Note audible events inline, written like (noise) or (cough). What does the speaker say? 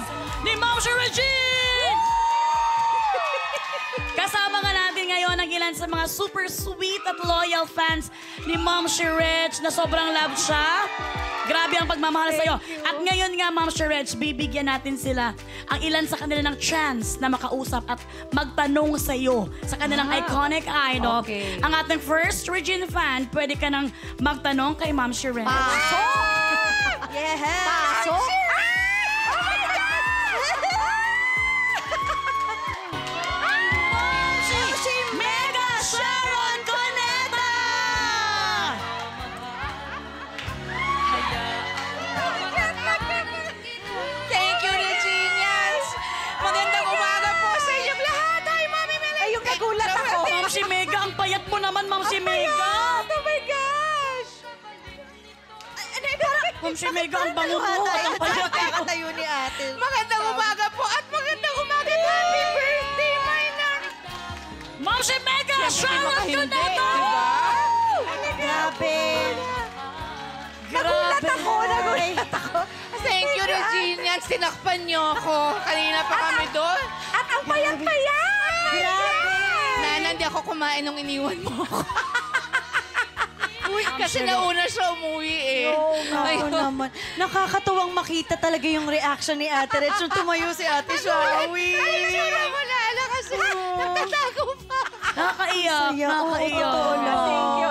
episode ni Ma'am Regine! (laughs) Kasama nga natin ngayon ang ilan sa mga super sweet at loyal fans ni Ma'am si Reg na sobrang love siya. Grabe ang pagmamahal sa'yo. At ngayon nga, Ma'am si Reg, bibigyan natin sila ang ilan sa kanila ng chance na makausap at magtanong sa'yo sa kanilang iconic idol. Okay. Ang ating first Regine fan, pwede ka nang magtanong kay Ma'am si Reg. Payat mo naman, Ma'am si Mega! Oh my gosh! Ano Ma'am si Mega, ang bango mo at ang payat. Kakatayo ni ate. Magandang umaga po at magandang umaga happy birthday, Minor! Ma'am si Mega Sharon Coneta! Grabe. Nagulat ako! Nagulat ako! Thank you, Reginians! Tinakpan niyo ako. Kanina pa ako kumain nung iniwan mo ako. (laughs) Kasi nauna siya umuwi eh. Oo nga naman. Nakakatuwang makita talaga yung reaction ni Ate Reg nung tumayo si Ate Shawi. Ay, sura mo na. Ala kasi nagtatago pa. Nakakaiyak, Saya, oo, nakakaiyak. totoo lang. Thank you.